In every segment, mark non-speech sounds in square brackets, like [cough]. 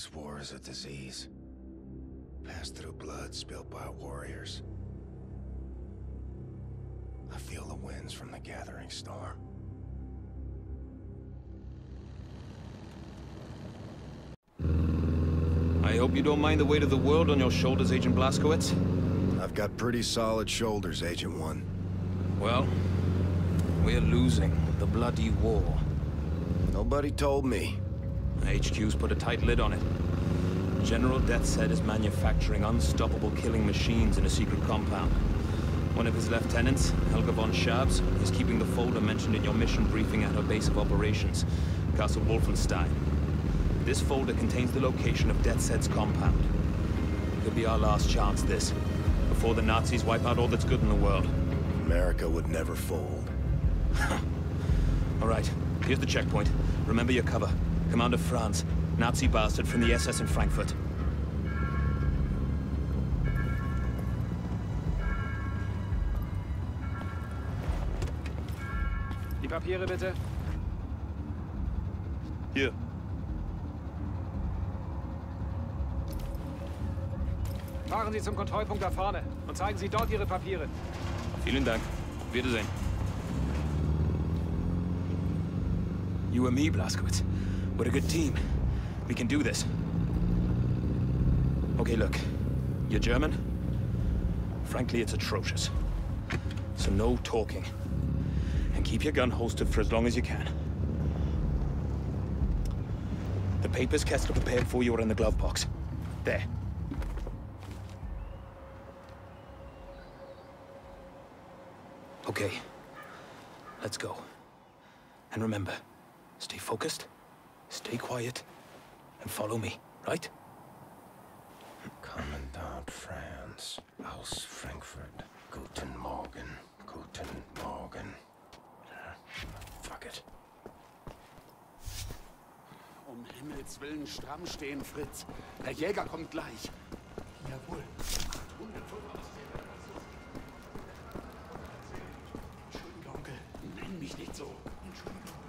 This war is a disease. Passed through blood spilled by warriors. I feel the winds from the gathering storm. I hope you don't mind the weight of the world on your shoulders, Agent Blazkowicz. I've got pretty solid shoulders, Agent One. Well, we're losing the bloody war. Nobody told me. HQ's put a tight lid on it. General Deathshead is manufacturing unstoppable killing machines in a secret compound. One of his lieutenants, Helga von Schabbs, is keeping the folder mentioned in your mission briefing at her base of operations, Castle Wolfenstein. This folder contains the location of Deathshead's compound. It could be our last chance, this. Before the Nazis wipe out all that's good in the world. America would never fold. [laughs] All right, here's the checkpoint. Remember your cover. Commander Franz, Nazi bastard from the SS in Frankfurt. Die Papiere bitte. Hier. Fahren Sie zum Kontrollpunkt da vorne und zeigen Sie dort Ihre Papiere. Vielen Dank. Wiedersehen. You and me, Blazkowicz. We're a good team. We can do this. Okay, look. You're German? Frankly, it's atrocious. So no talking. And keep your gun holstered for as long as you can. The papers Kessler prepared for you are in the glove box. There. Okay. Let's go. And remember, stay focused, stay quiet, and follow me, right? Commandant Franz, aus Frankfurt. Guten Morgen, guten Morgen. Fuck it. Um Himmels Willen stramm stehen, Fritz. Der Jäger kommt gleich. Jawohl. Entschuldige, Onkel. Nenn mich nicht so. Entschuldigung.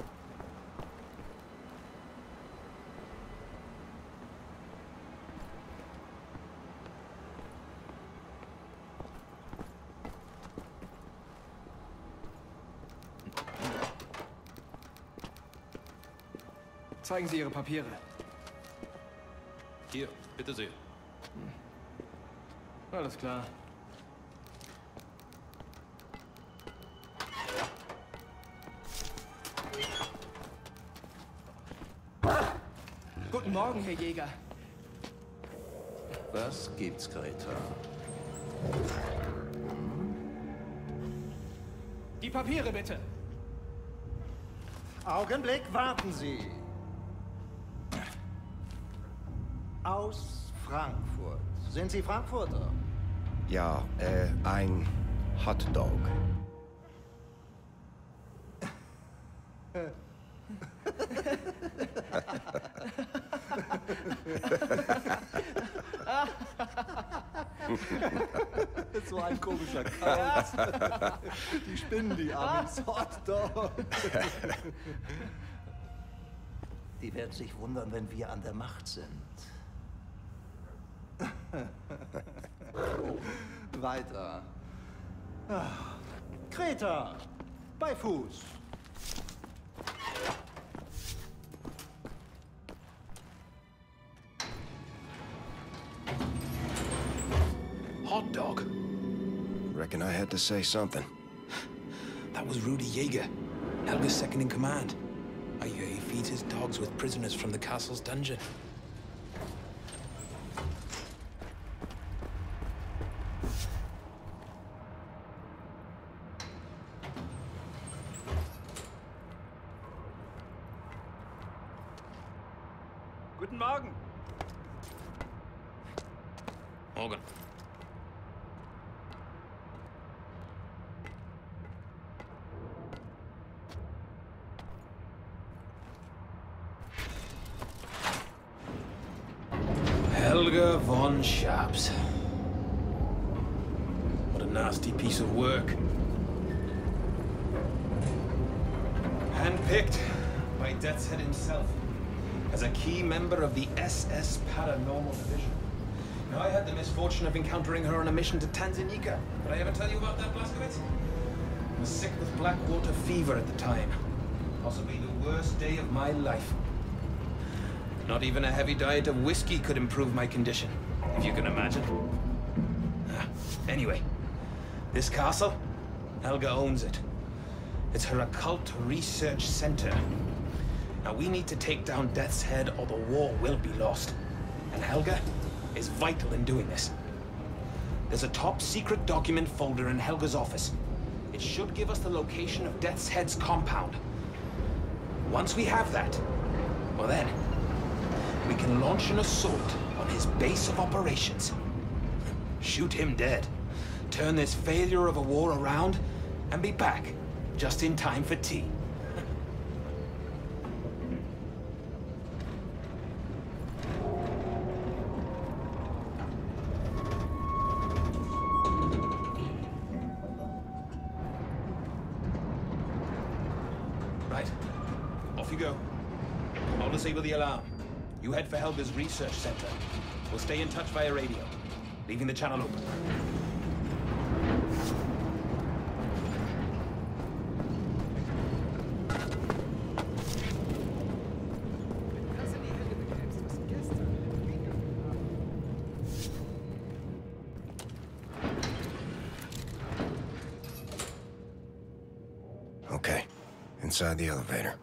Zeigen Sie Ihre Papiere. Hier, bitte sehr. Alles klar. Guten Morgen, Herr Jäger. Was gibt's, Greta? Die Papiere bitte. Augenblick, warten Sie. Aus Frankfurt. Sind Sie Frankfurter? Ja, äh, ein Hotdog. [laughs] So ein komischer Kauz. Die spinnen die Amis. Hotdog. Die werden sich wundern, wenn wir an der Macht sind. Weiter. Ah, Kreta. Bei Fuß. Hot dog. Reckon I had to say something. That was Rudi Jäger, Helga's second in command. I hear he feeds his dogs with prisoners from the castle's dungeon. Mission to Tanzania. Did I ever tell you about that, Blazkowicz? I was sick with blackwater fever at the time. Possibly the worst day of my life. Not even a heavy diet of whiskey could improve my condition, if you can imagine. Ah, anyway, this castle, Helga owns it. It's her occult research center. Now we need to take down Deathshead or the war will be lost. And Helga is vital in doing this. There's a top secret document folder in Helga's office. It should give us the location of Deathshead's compound. Once we have that, well then, we can launch an assault on his base of operations. Shoot him dead. Turn this failure of a war around, and be back just in time for tea. Research center. We'll stay in touch via radio, leaving the channel open. Okay. Inside the elevator.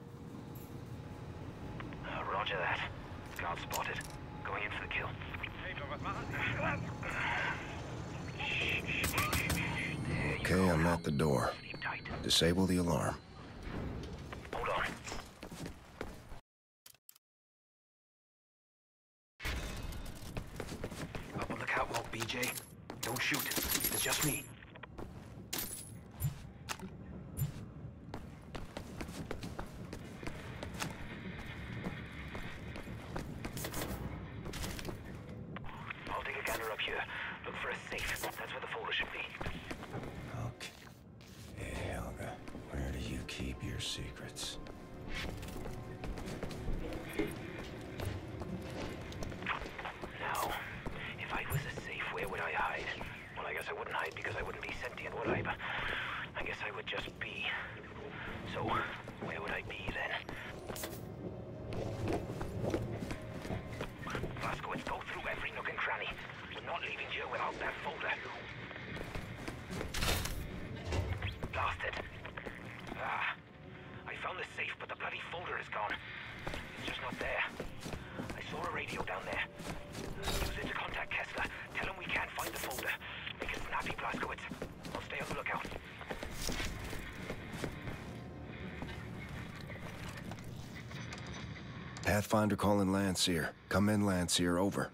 Pathfinder calling Landseer. Come in, Landseer. Over.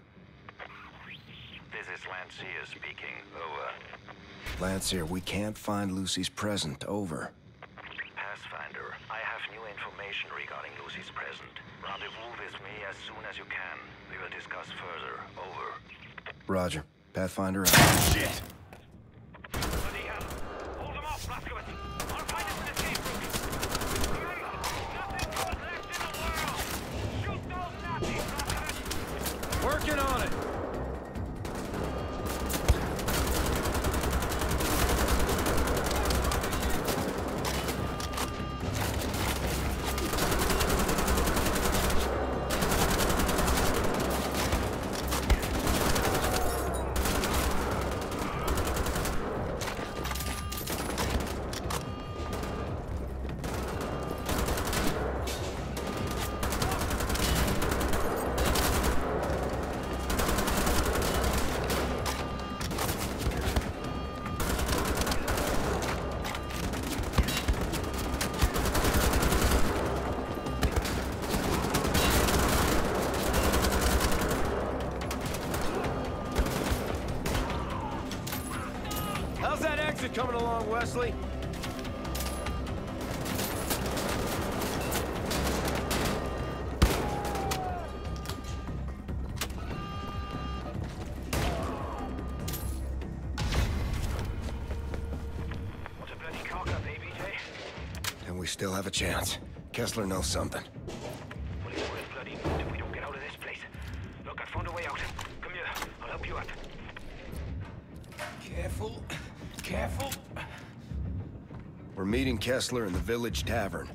This is Lancia speaking. Over. Landseer, we can't find Lucy's present. Over. Pathfinder, I have new information regarding Lucy's present. Rendezvous with me as soon as you can. We will discuss further. Over. Roger. Pathfinder out. Shit! Coming along, Wesley? What's a bloody cock up, eh, BJ? And we still have a chance. Kessler knows something. Kessler in the village tavern.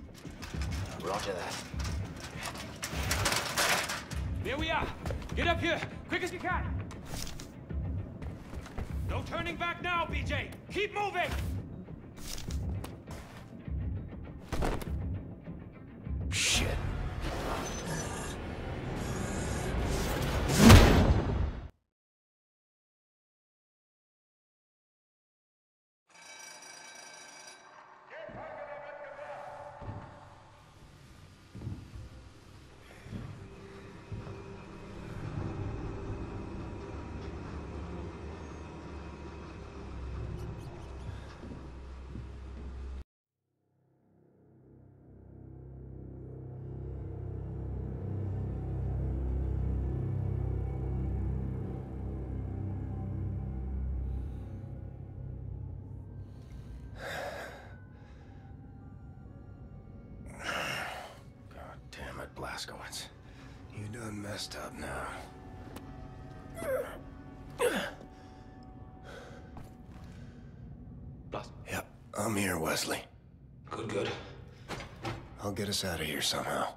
Messed up now. Blast. Yep, I'm here, Wesley. Good, good. I'll get us out of here somehow.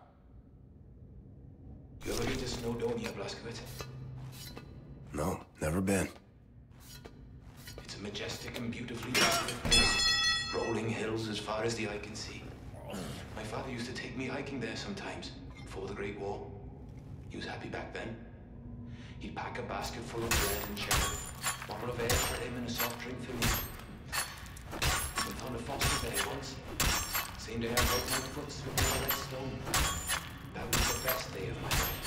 You ever been to Snowdonia, Blazkowicz? No, never been. It's a majestic and beautifully desolate place. Rolling hills as far as the eye can see. My father used to take me hiking there sometimes, before the Great War. He was happy back then. He'd pack a basket full of bread and cheddar, bottle of ale for him and a soft drink for me. We found a foster bear once. Seemed to have both my foot slipping on red stone. That was the best day of my life.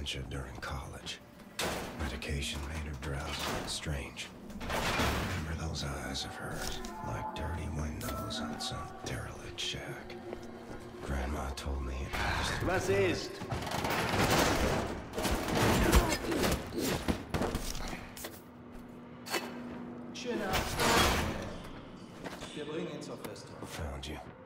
Dementia during college. Medication made her drowsy and strange. Remember those eyes of hers, like dirty windows on some derelict shack. Grandma told me it was Was ist? Schöne Abend. Wir bringen ihn zur Festung. found you.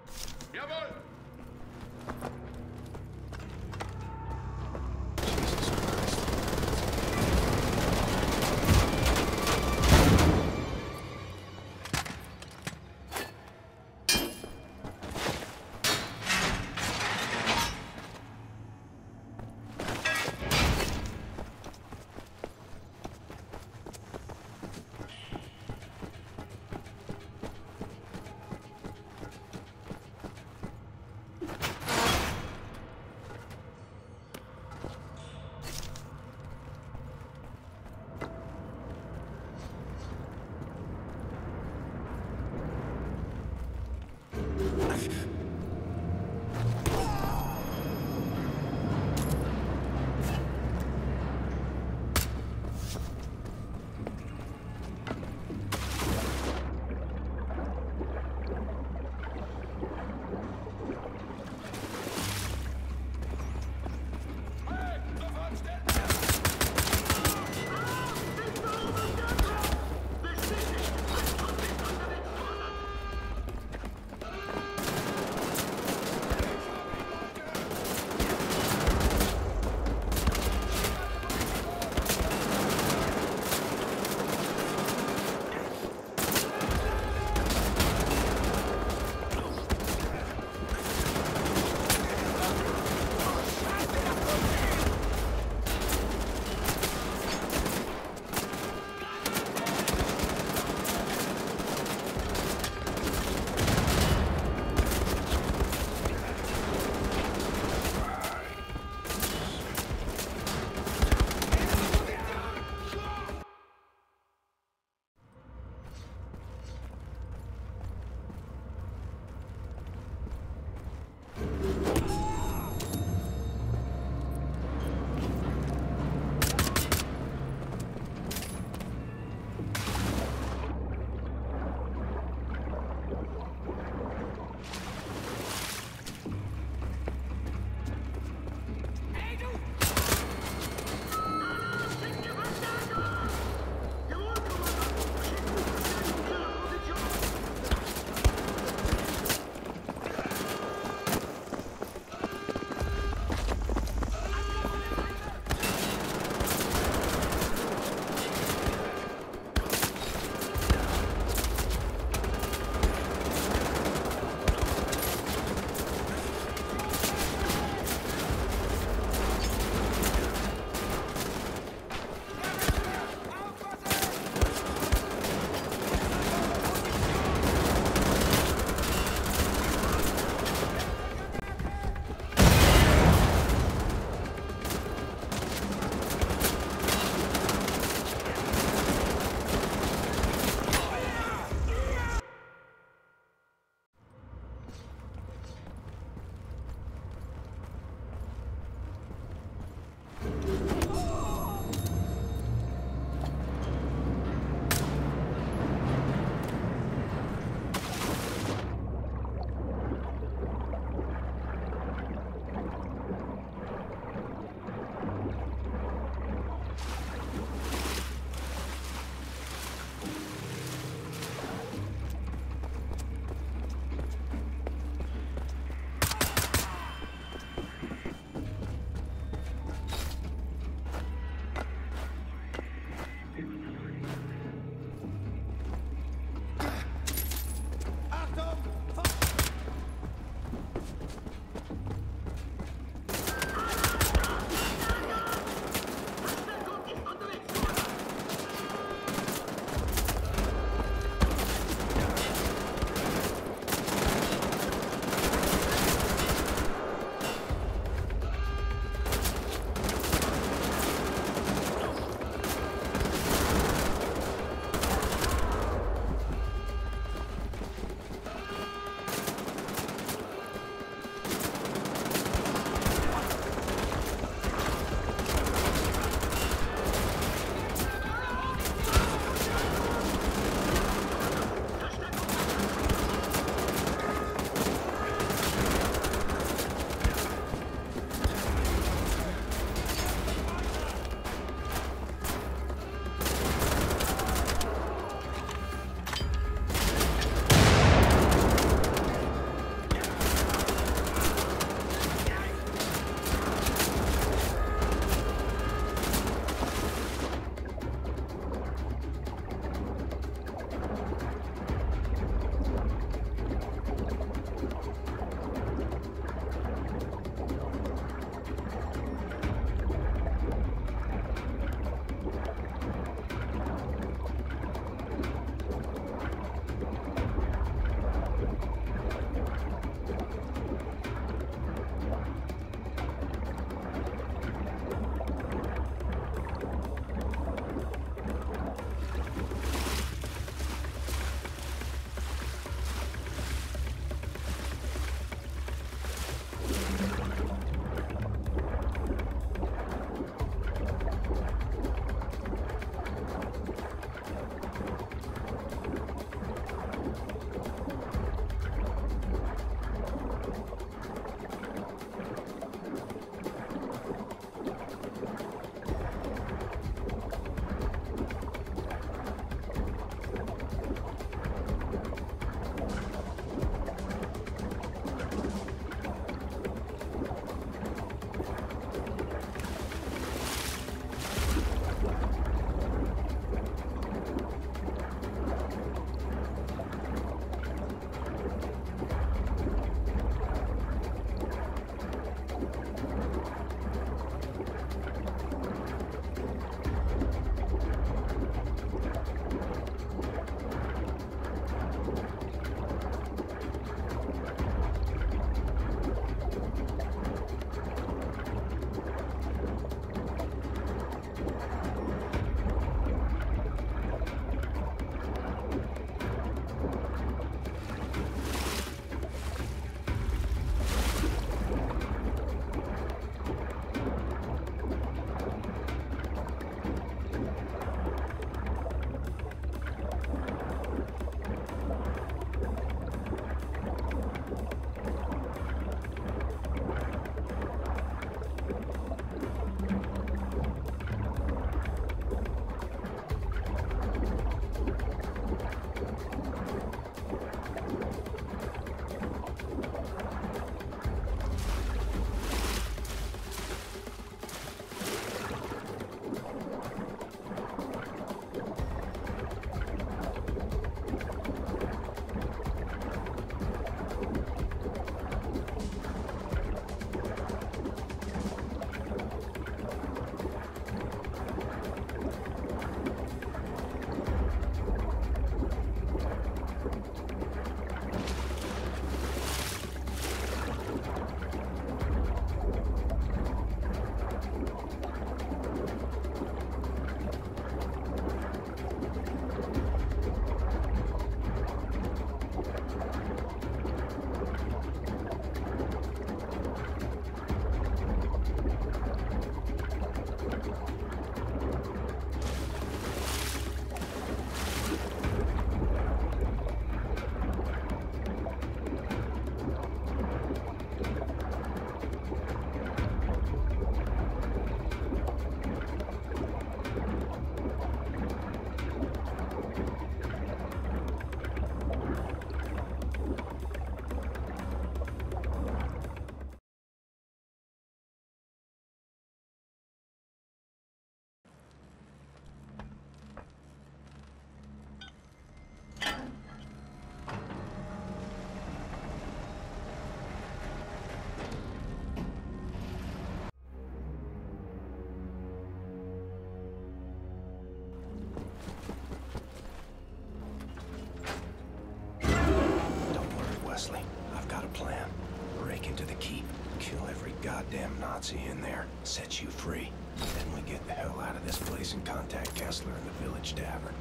In the village tavern.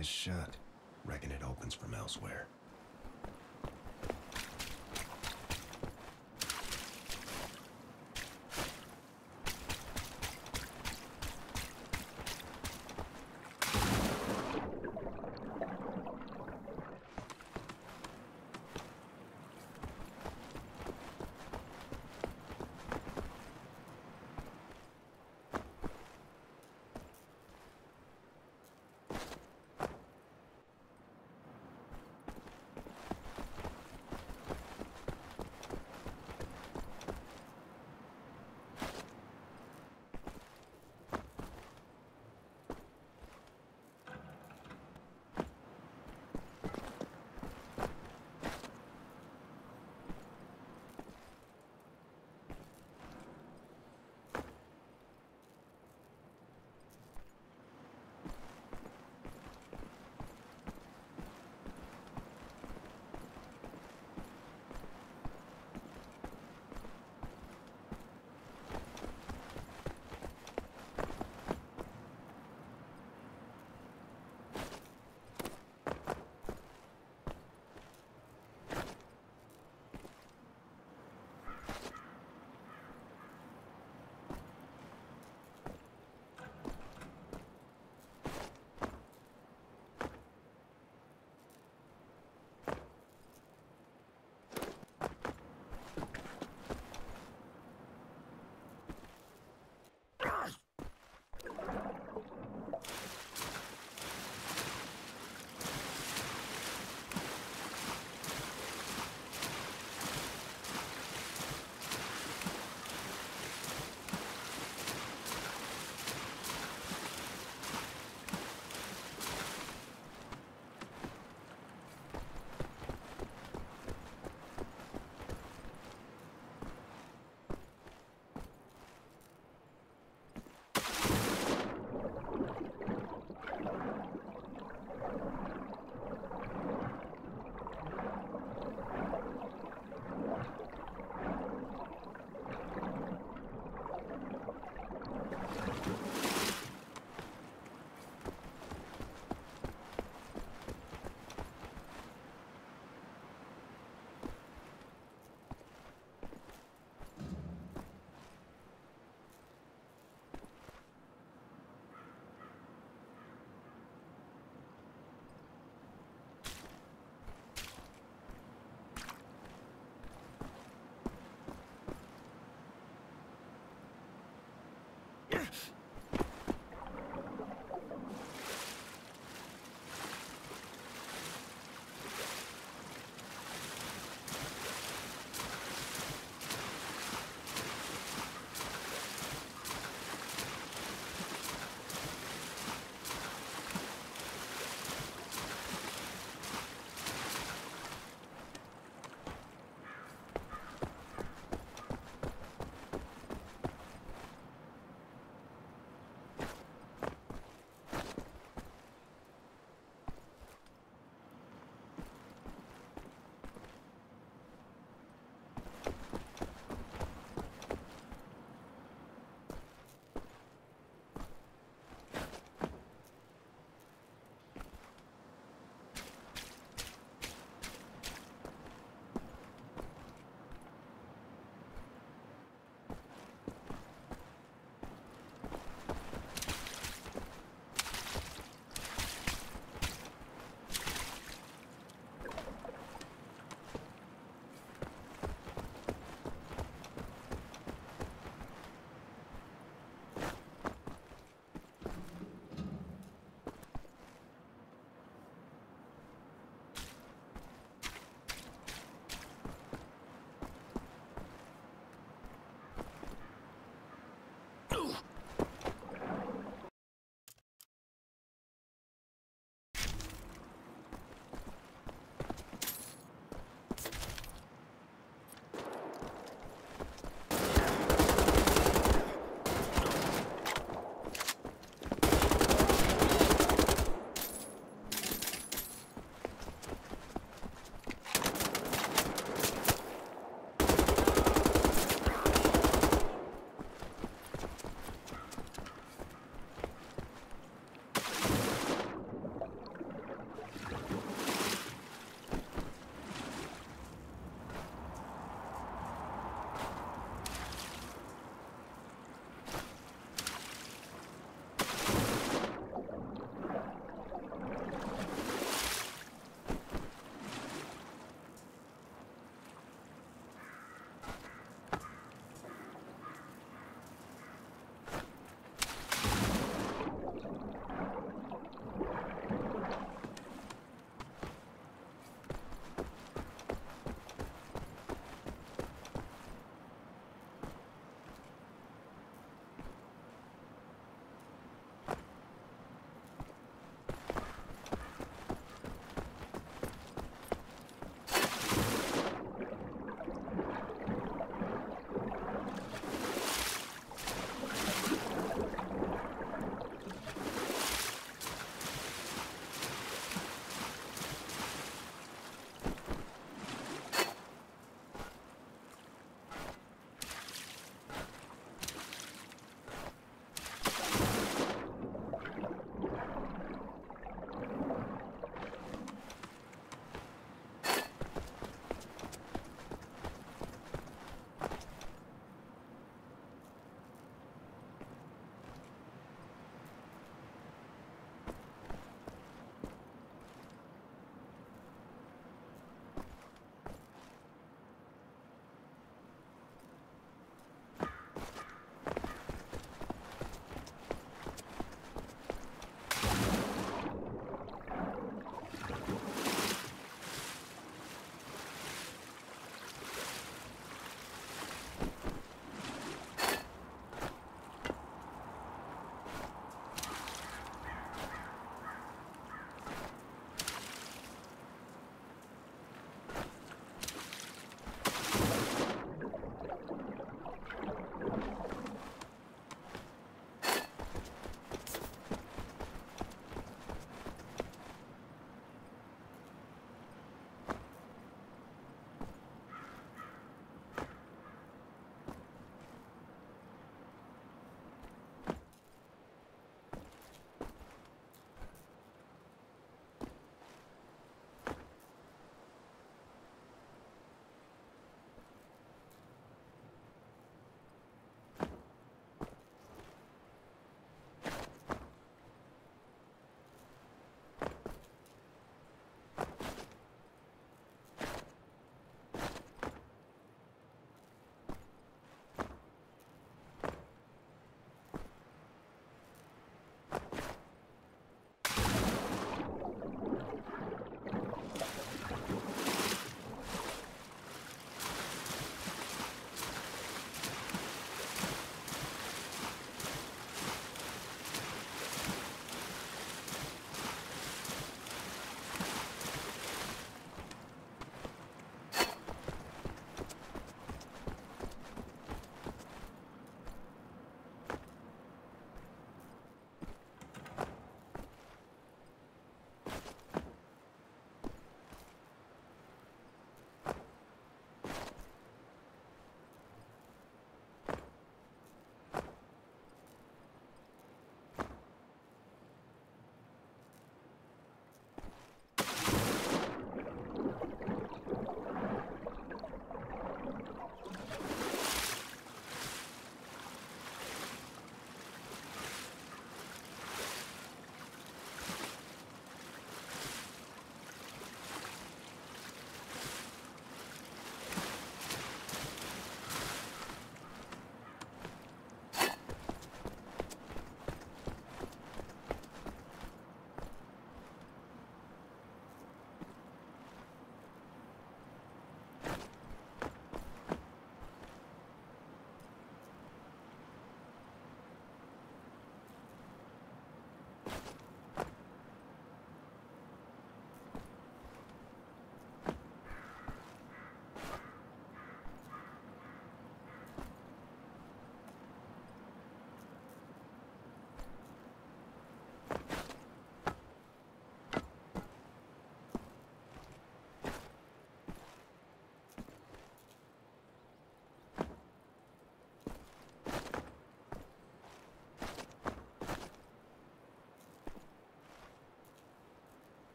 Is shut. Reckon it opens from elsewhere.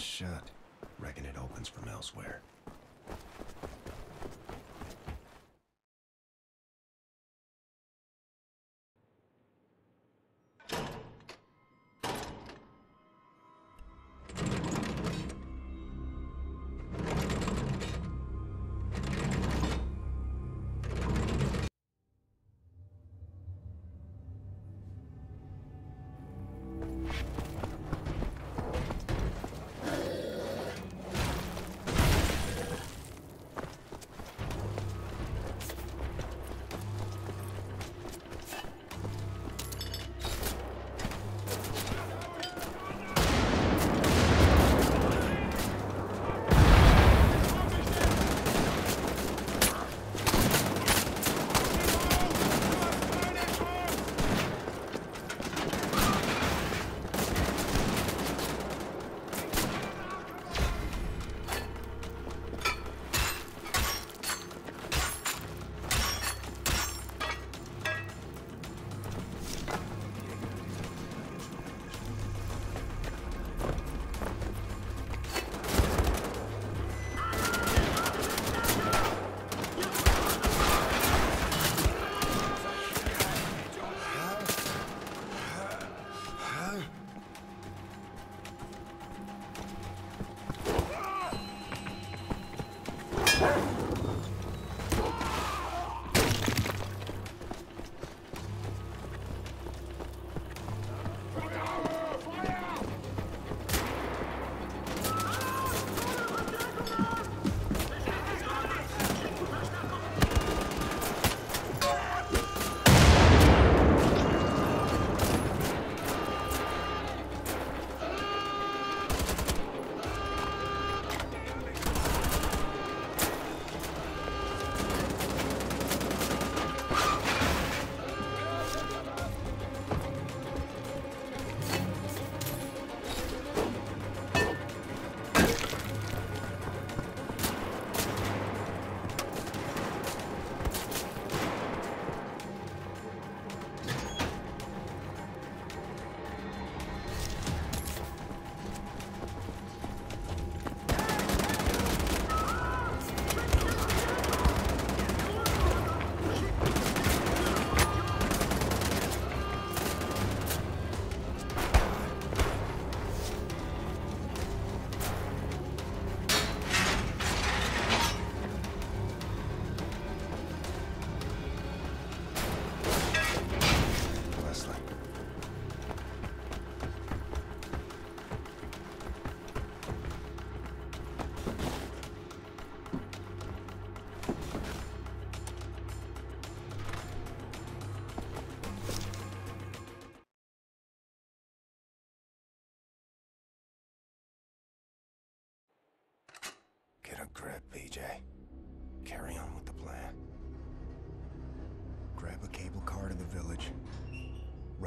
Shut. Reckon it opens from elsewhere.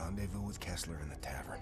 Rendezvous with Kessler in the tavern.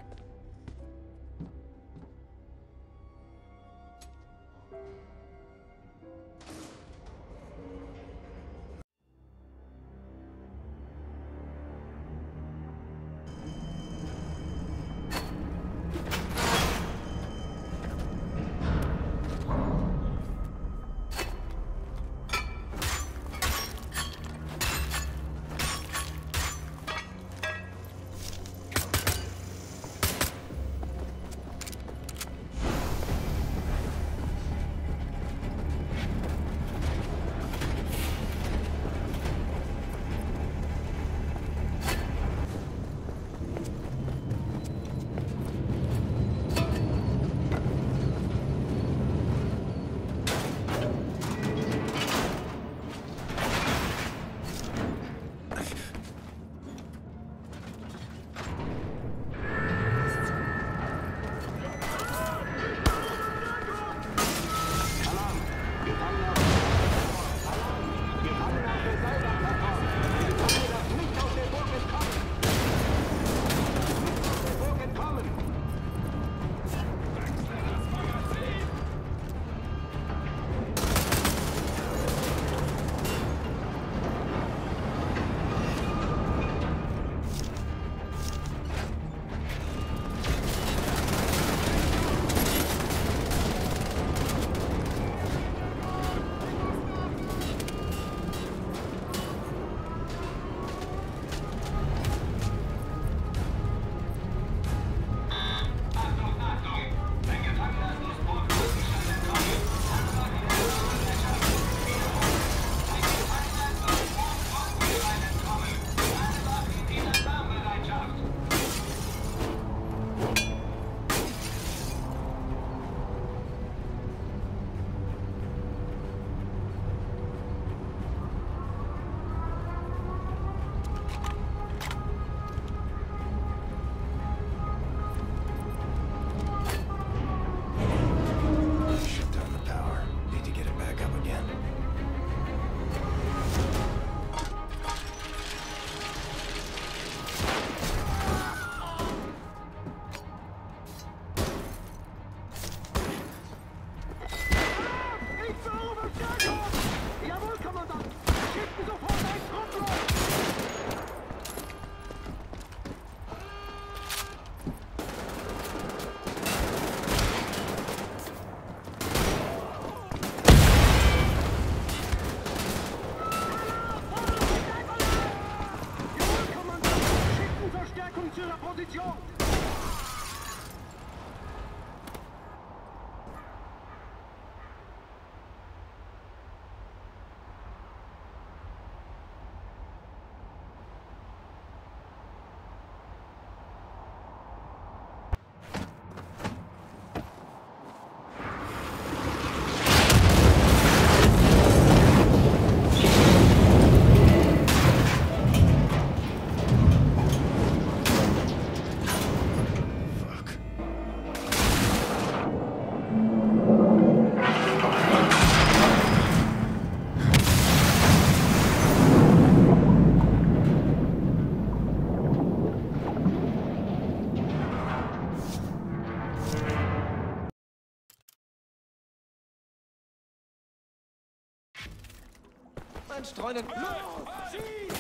streunen. los! Schieß!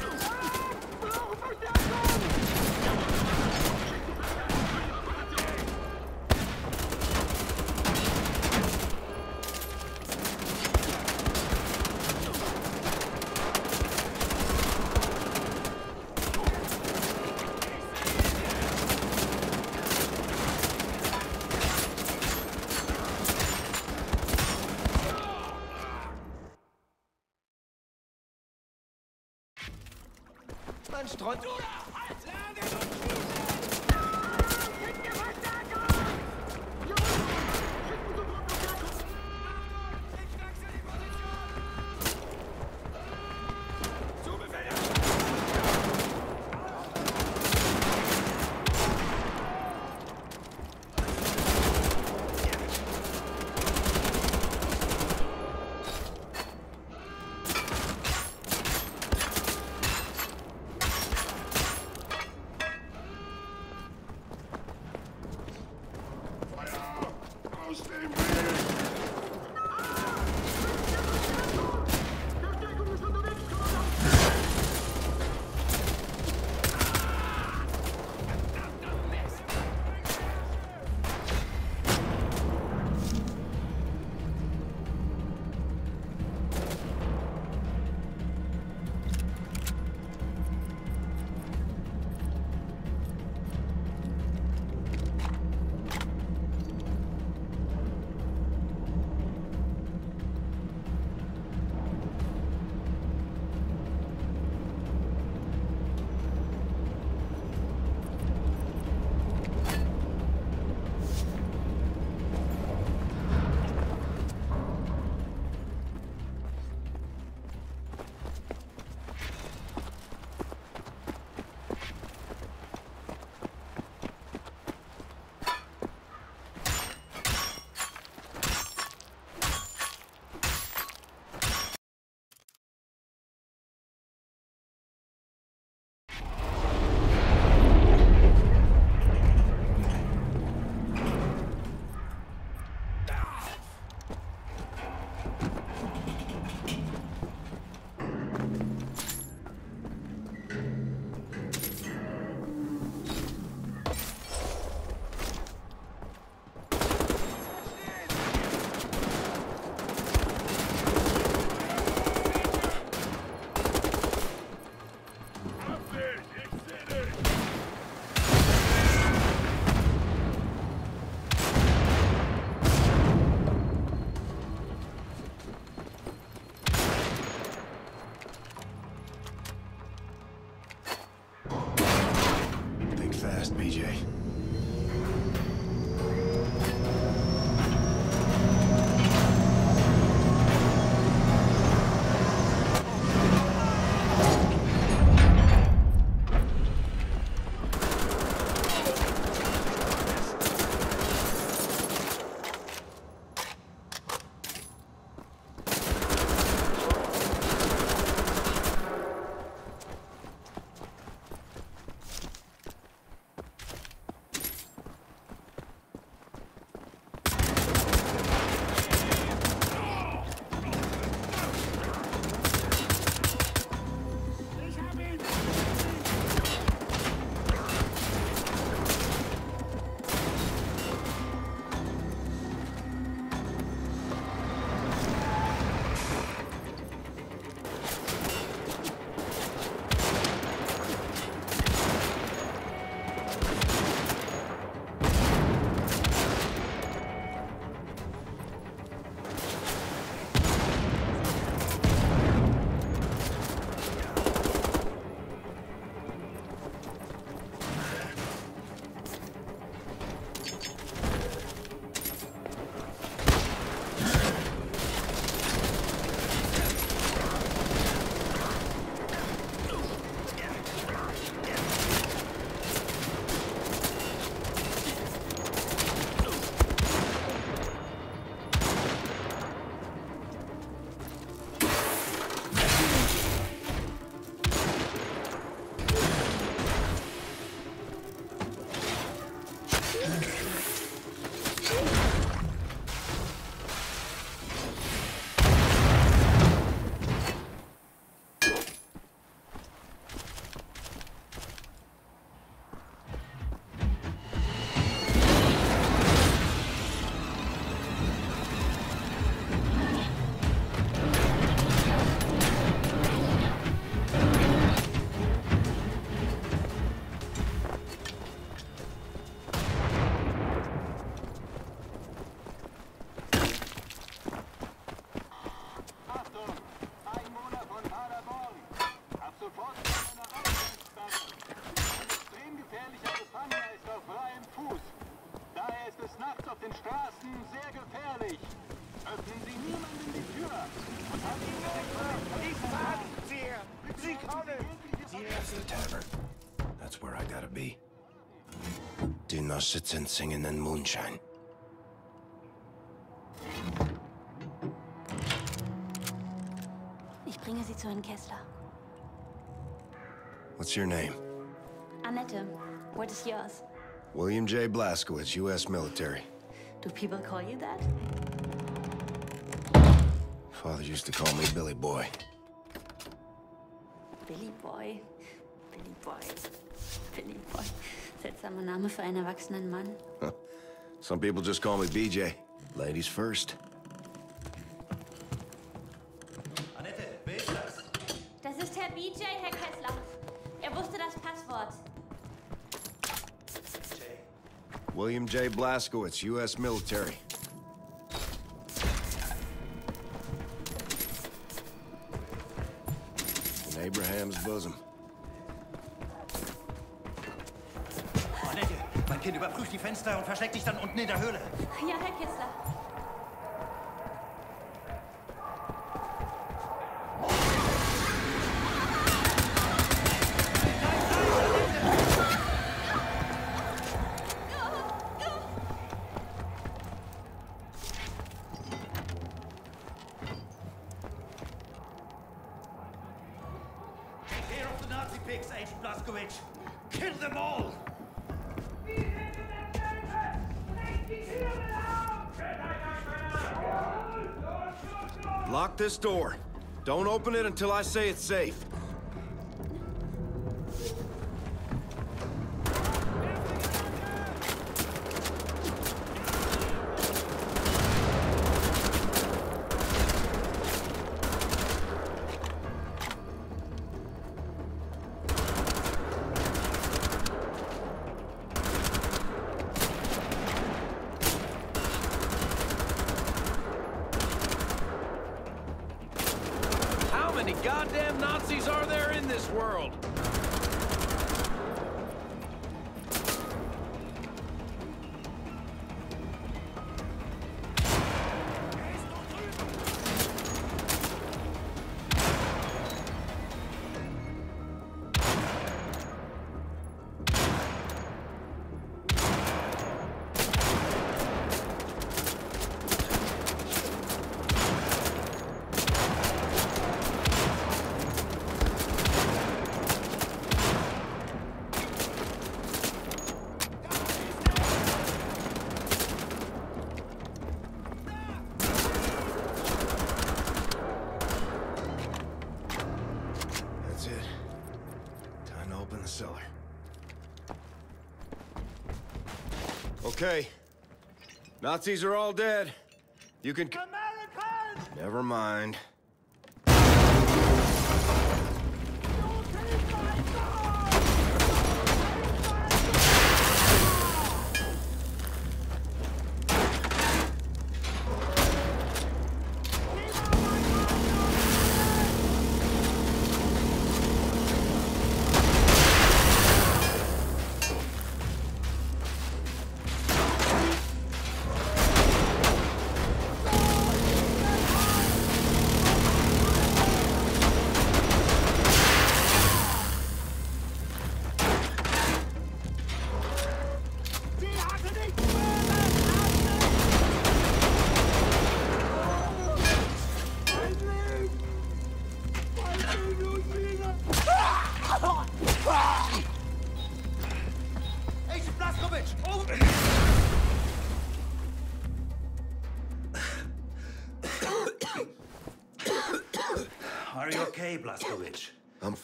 Ah! Verstärkung! man streut... Dinner sitzen singing in moonshine. Ich bringe Sie zu Herrn Kessler. What's your name? Annette, what is yours? William J. Blazkowicz, U.S. military. Do people call you that? Father used to call me Billy Boy. Billy Boy. Billy Boy. Billy Boy. Seltsamer Name für einen erwachsenen Mann. Some people just call me BJ. Ladies first. Annette, wer ist das? Das ist Herr BJ, Herr Kessler. Er wusste das Passwort. William J. Blaskowitz, U.S. military. Fenster und versteckt dich dann unten in der Höhle. Ja, Herr Kessler. Don't open it until I say it's safe. Nazis are all dead. You can... American! Never mind.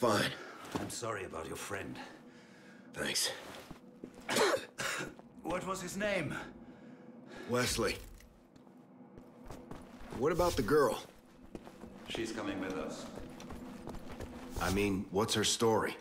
Fine. I'm sorry about your friend. Thanks. [coughs] What was his name? Wesley. What about the girl? She's coming with us. I mean, what's her story?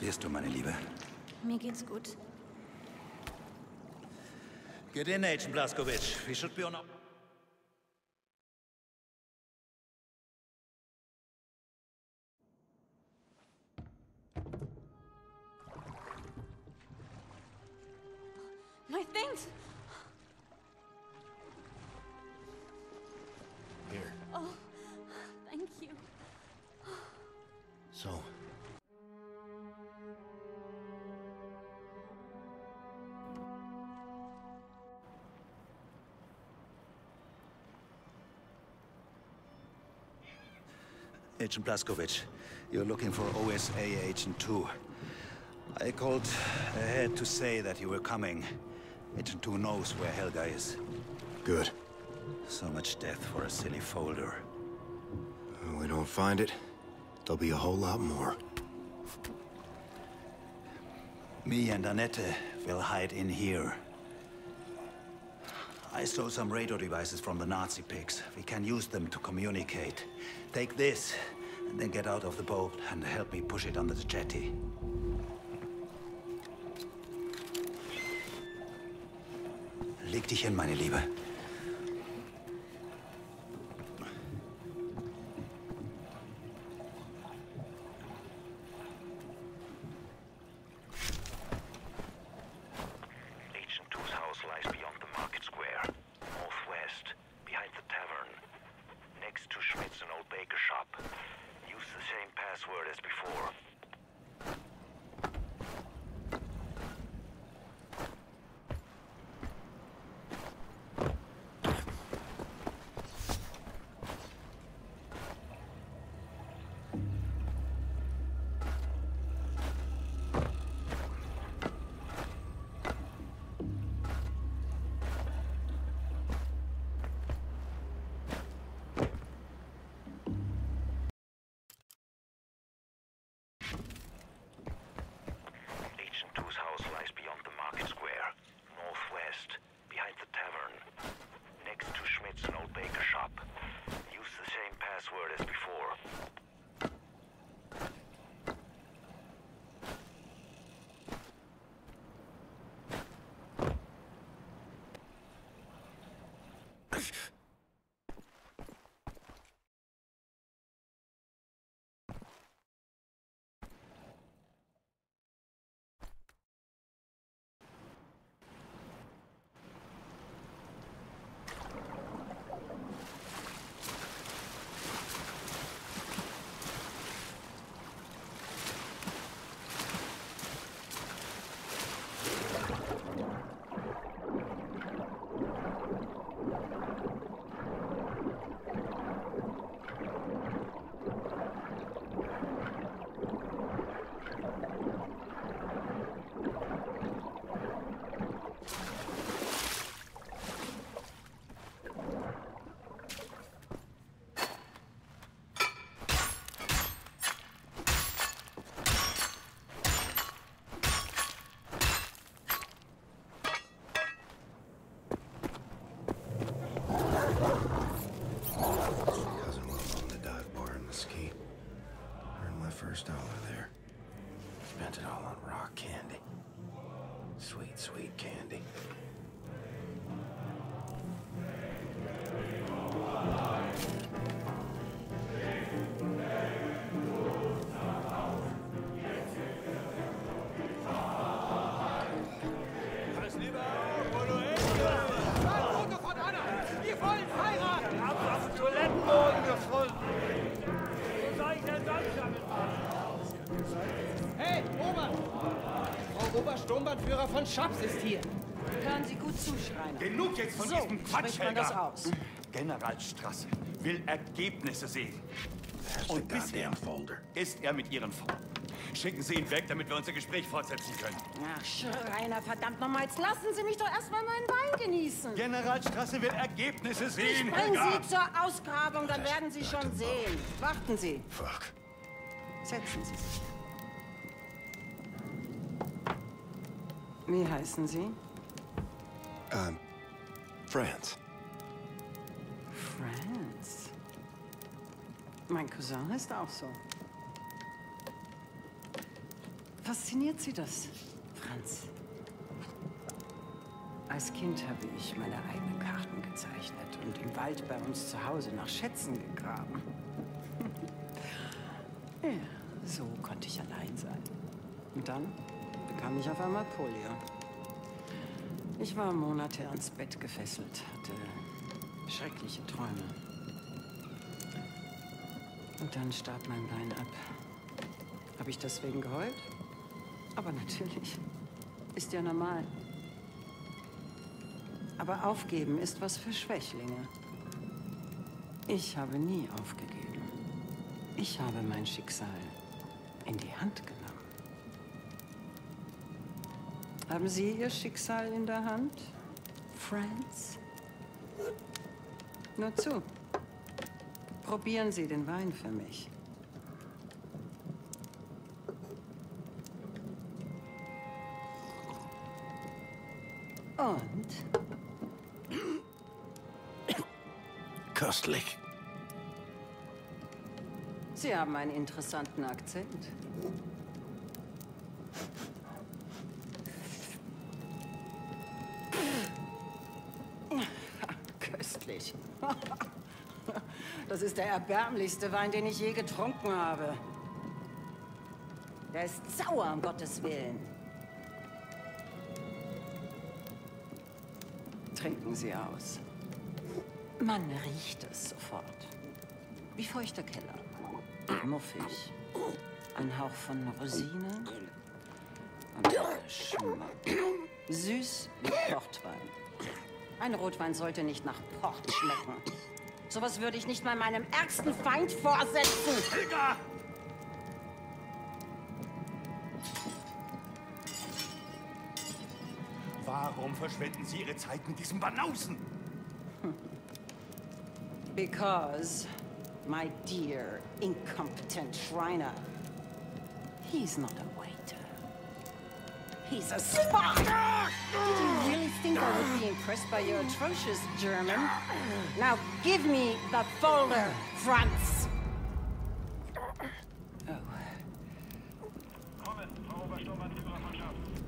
Frierst du, meine Liebe? Mir geht's gut. Get in, Agent Blaskovic. We should be on Agent Blazkowicz, you're looking for OSA Agent 2. I called ahead to say that you were coming. Agent 2 knows where Helga is. Good. So much death for a silly folder. When we don't find it, there'll be a whole lot more. Me and Annette will hide in here. I stole some radio devices from the Nazi pigs. We can use them to communicate. Take this, then get out of the boat and help me push it under the jetty. Leg dich hin, meine Liebe. Password as before. Cousin Will owned the dive bar in Mesquite. Earned my first dollar there. spent it all on rock candy. Sweet, candy. Obersturmbannführer von Schaps ist hier. Hören Sie gut zu, Schreiner. Genug jetzt von so, diesem Quatsch, spricht man das aus. Generalstrasse will Ergebnisse sehen. Und bisher ist er mit Ihren Frauen. Schicken Sie ihn weg, damit wir unser Gespräch fortsetzen können. Ach, Schreiner, verdammt nochmal, jetzt lassen Sie mich doch erstmal meinen Wein genießen. Generalstrasse will Ergebnisse Ich sehen, bring Helga. Sie zur Ausgrabung, dann werden Sie schon sehen. Warten Sie. Fuck. Setzen Sie sich. Wie heißen Sie? Ähm, Franz. Franz. Mein Cousin heißt auch so. Fasziniert Sie das, Franz? Als Kind habe ich meine eigenen Karten gezeichnet und im Wald bei uns zu Hause nach Schätzen gegraben. [laughs] ja, so konnte ich allein sein. Und dann bekam ich auf einmal Polio. Ich war Monate ans Bett gefesselt, hatte schreckliche Träume. Und dann starb mein Bein ab. Habe ich deswegen geheult? Aber natürlich. Ist ja normal. Aber aufgeben ist was für Schwächlinge. Ich habe nie aufgegeben. Ich habe mein Schicksal in die Hand genommen. Haben Sie Ihr Schicksal in der Hand, Franz? Nur zu. Probieren Sie den Wein für mich. Und? Köstlich. Sie haben einen interessanten Akzent. Ist der erbärmlichste Wein, den ich je getrunken habe. Der ist sauer, um Gottes Willen. Trinken Sie aus. Man riecht es sofort. Wie feuchter Keller. Muffig. Ein Hauch von Rosine. Und Geschmack. Süß wie Portwein. Ein Rotwein sollte nicht nach Port schmecken. Sowas würde ich nicht mal meinem ärgsten Feind vorsetzen. Helga! Warum verschwenden Sie Ihre Zeit mit diesem Banausen? [laughs] Because, my dear incompetent Shriner, he's not a waiter. He's a spy! Did you really think I would be impressed by your atrocious German? Now give me the folder, Franz! Oh.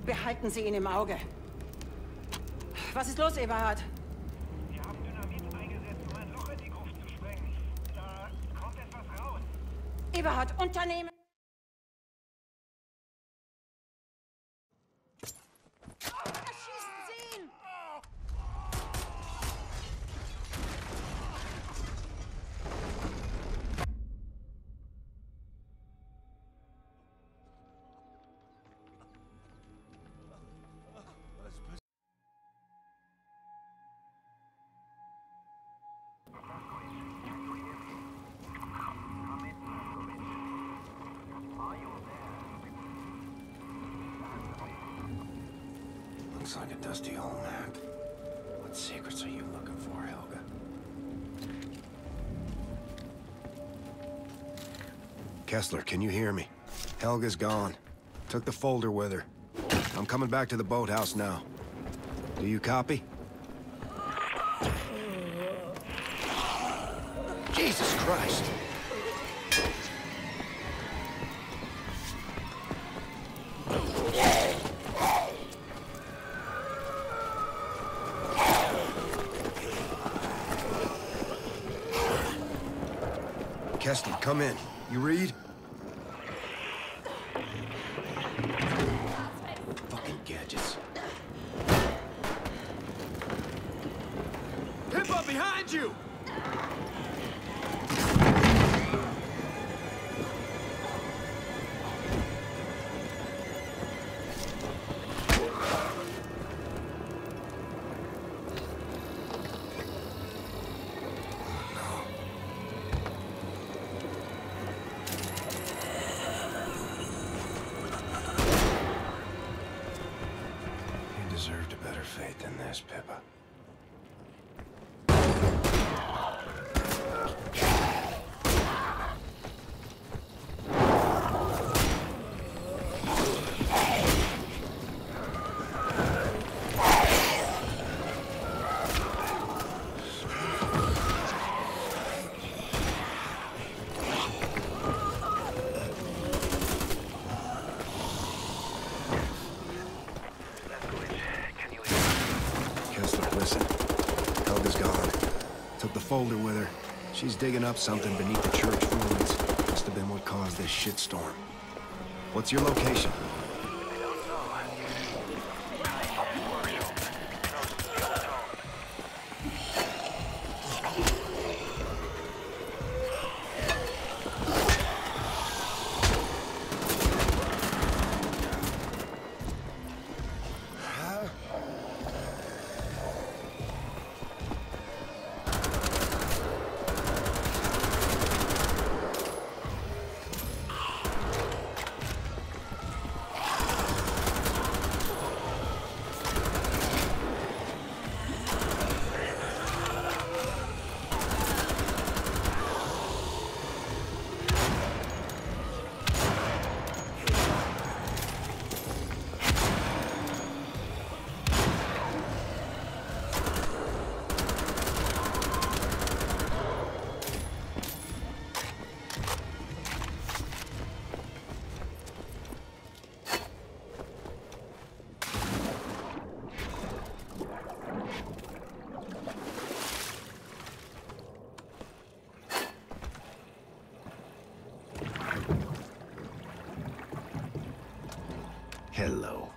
Behalten Sie ihn im Auge. Was ist los, Eberhard? Wir haben Dynamit eingesetzt, um ein Loch in die Gruft zu sprengen. Da kommt etwas raus. Eberhard, Unternehmen! Looks like a dusty old map. What secrets are you looking for, Helga? Kessler, can you hear me? Helga's gone. Took the folder with her. I'm coming back to the boathouse now. Do you copy? Jesus Christ! You read? Digging up something beneath the church ruins. Must have been what caused this shitstorm. What's your location? Hello.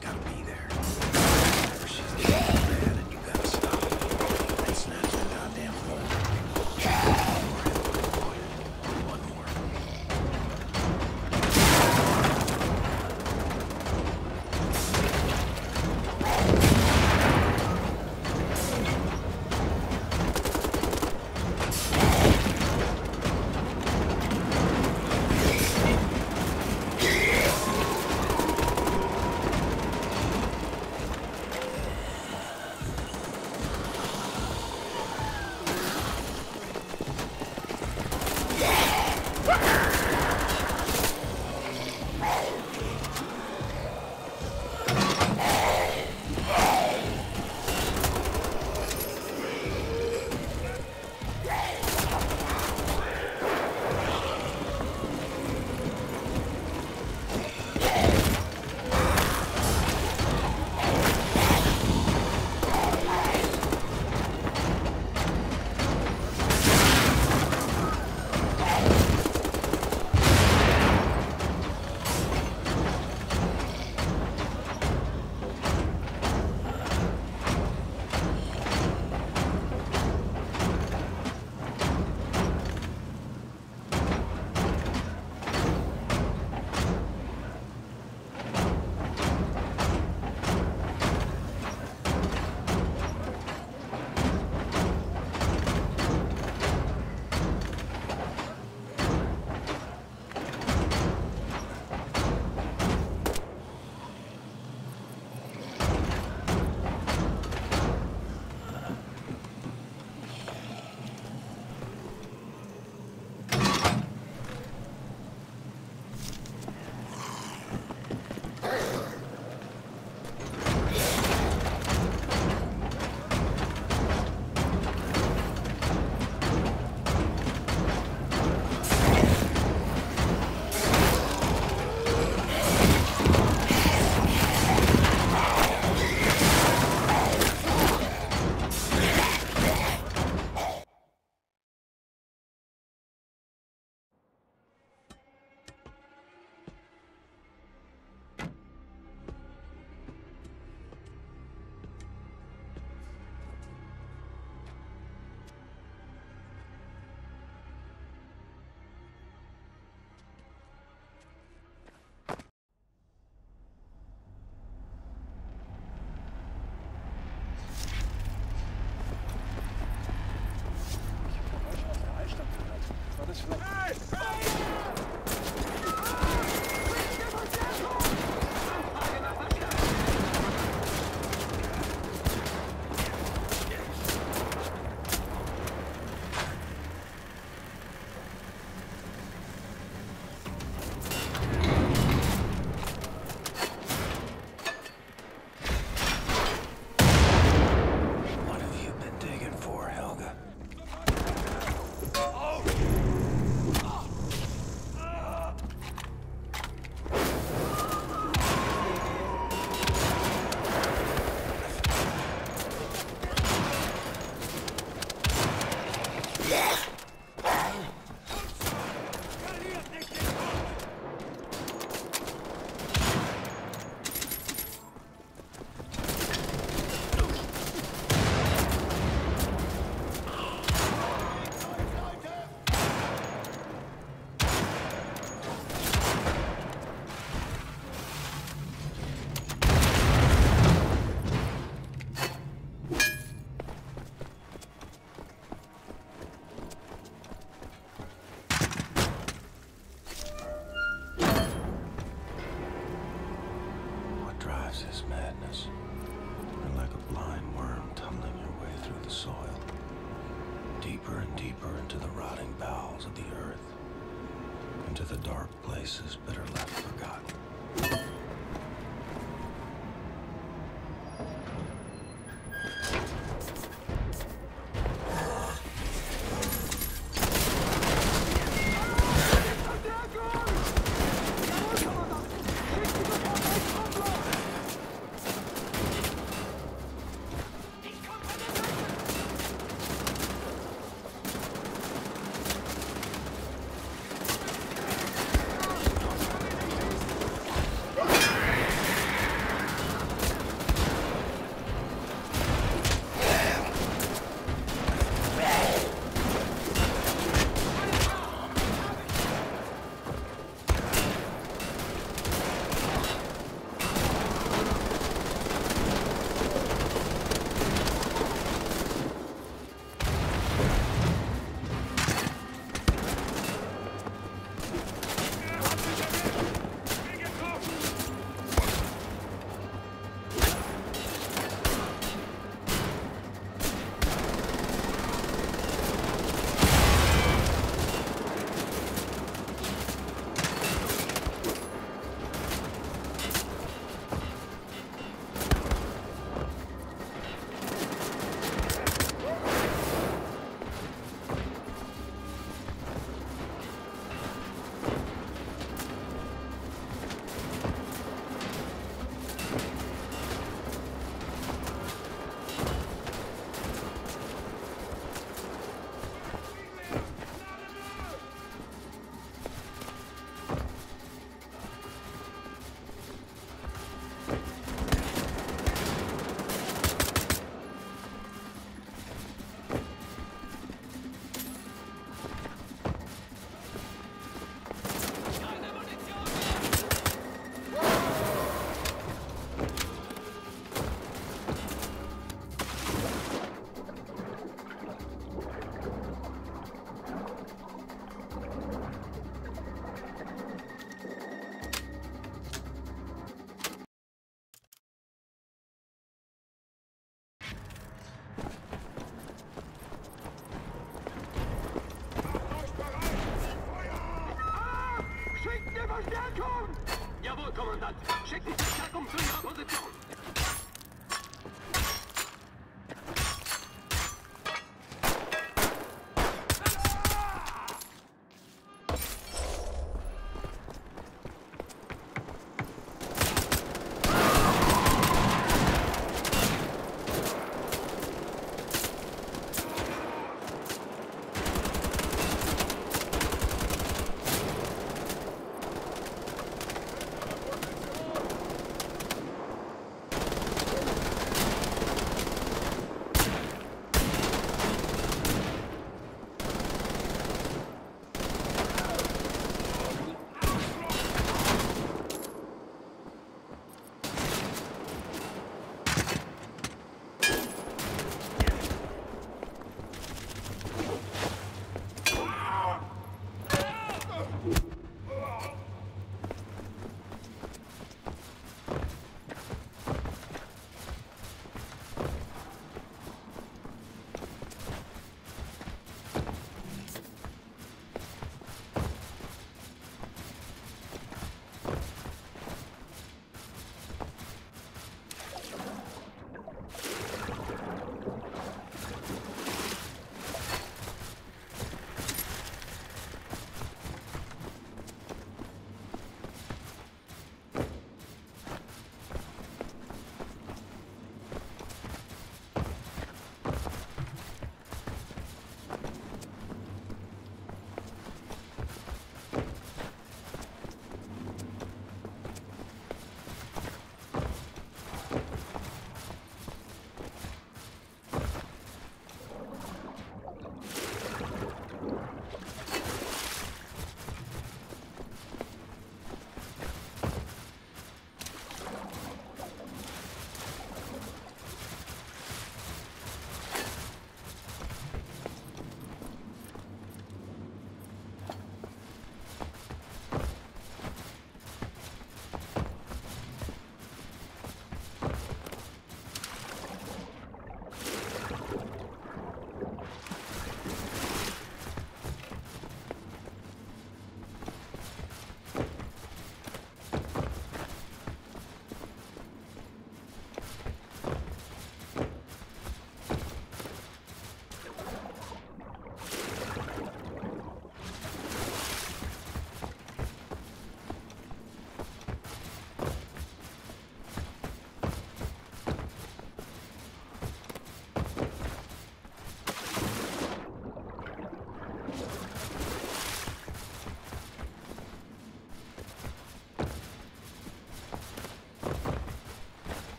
gotta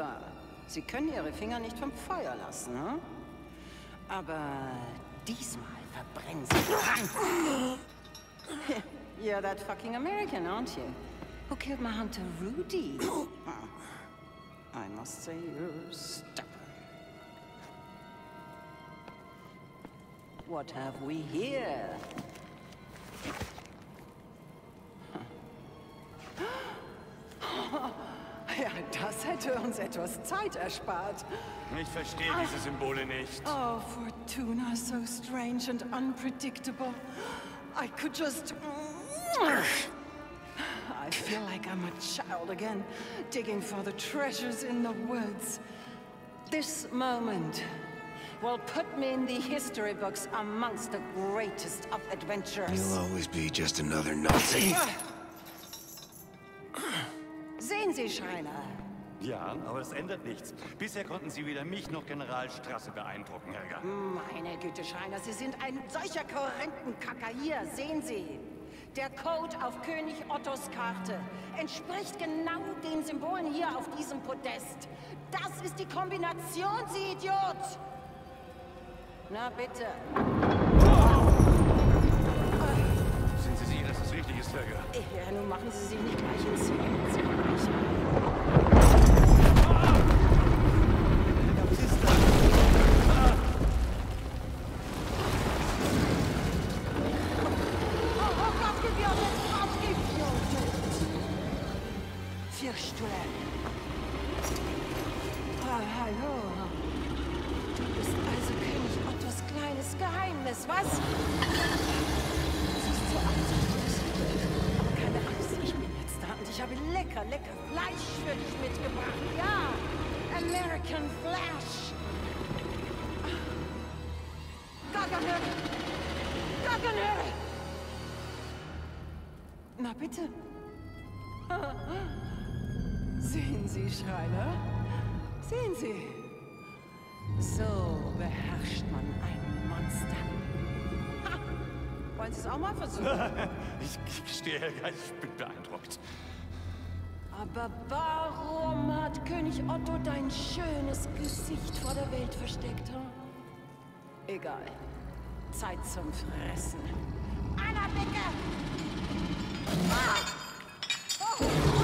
Ober, Sie können Ihre Finger nicht vom Feuer lassen, hm? Aber diesmal verbrennen Sie dran. [laughs] You're that fucking American, aren't you? Who killed my hunter Rudy? I must say you're stubborn. What have we here? Ja, das hätte uns etwas Zeit erspart. Ich verstehe diese Symbole nicht. Oh, Fortuna, so strange and unpredictable. I could just... I feel like I'm a child again, digging for the treasures in the woods. This moment will put me in the history books amongst the greatest of adventurers. You'll always be just another Nazi. Ah. Sehen Sie, Schreiner. Ja, aber es ändert nichts. Bisher konnten Sie weder mich noch General Strasse beeindrucken, Helga. Meine Güte, Schreiner, Sie sind ein solcher Korrentenkacker. Hier, sehen Sie. Der Code auf König Ottos Karte entspricht genau den Symbolen hier auf diesem Podest. Das ist die Kombination, Sie Idiot! Na bitte. Sind Sie sicher, dass das richtig ist, Helga? Ja, nun machen Sie sich nicht gleich ins Stühle. Ah, hallo. Du bist also König Ottos kleines Geheimnis, was? Ist so. Aber keine Angst, ich bin jetzt da und ich habe lecker, lecker Fleisch für dich mitgebracht. Ja, American Flash. Gaggenhöre. Gaggenhöre. Na bitte. Sehen Sie, Schreiner? Sehen Sie! So beherrscht man ein Monster. Ha! Wollen Sie es auch mal versuchen? [laughs] ich stehe, ich bin beeindruckt. Aber warum hat König Otto dein schönes Gesicht vor der Welt versteckt? Hm? Egal. Zeit zum Fressen. Anna, Bicke! Ah! Oh!